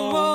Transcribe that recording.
more.